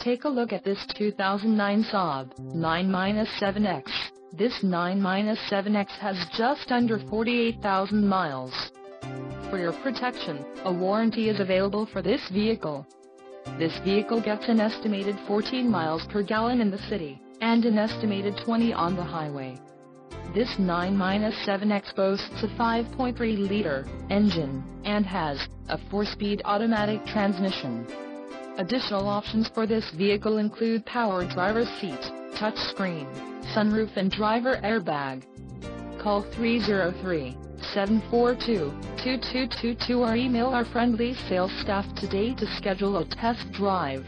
Take a look at this 2009 Saab 9-7X. This 9-7X has just under 48,000 miles. For your protection, a warranty is available for this vehicle. This vehicle gets an estimated 14 miles per gallon in the city, and an estimated 20 on the highway. This 9-7X boasts a 5.3-liter engine, and has a 4-speed automatic transmission. Additional options for this vehicle include power driver seat, touchscreen, sunroof and driver airbag. Call 303-742-2222 or email our friendly sales staff today to schedule a test drive.